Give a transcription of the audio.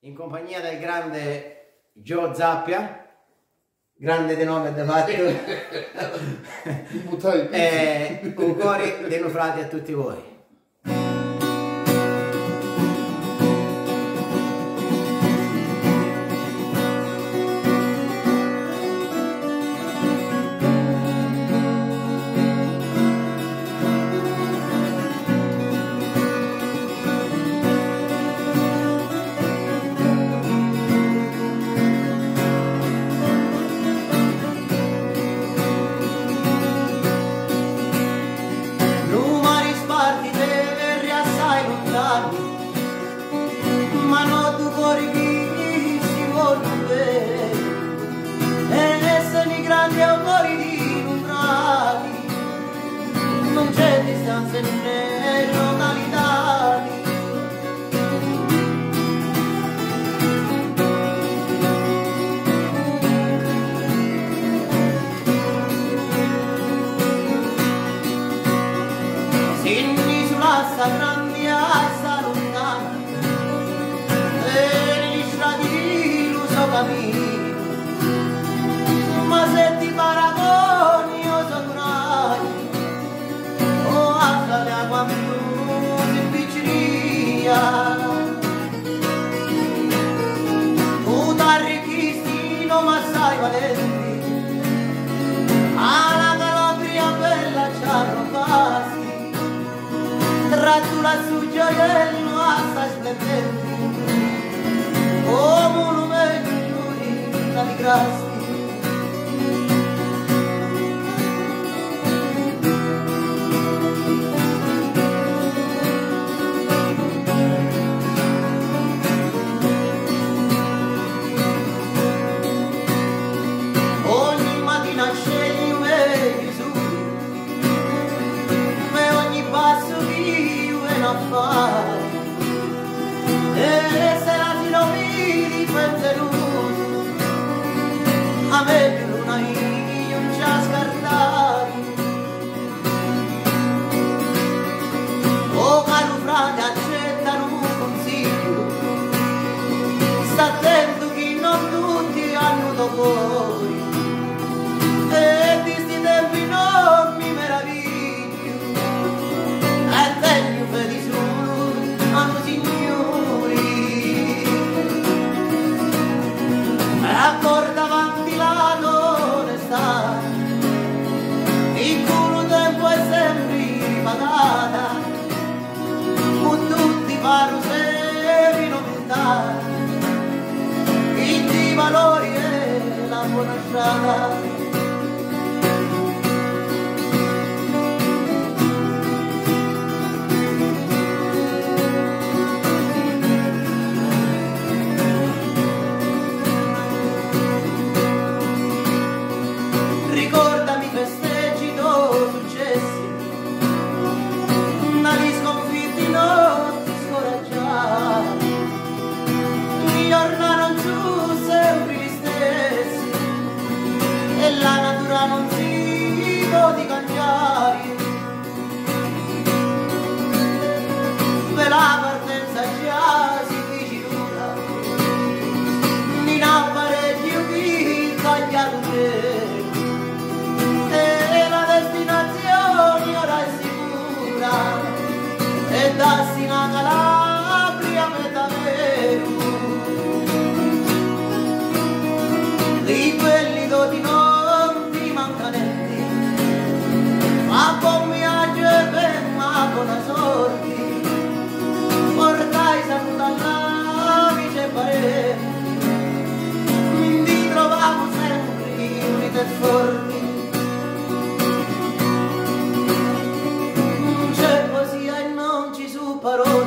in compagnia del grande Joe Zappia, grande denome nome di un cuore dei denufrati a tutti voi. tanti amori diluviati non c'è distanza né località Sinni sulla sagrada ai valenti alla Calabria bella ci arroccasti tra tu la su gioiello a sasperventi come un omeggio di grassa Amém. faruse rinomentare i valori e la buona strada tempo di cambiare. Per la partenza già si vicina di nappare più vita e la destinazione ora è sicura. E da calata paró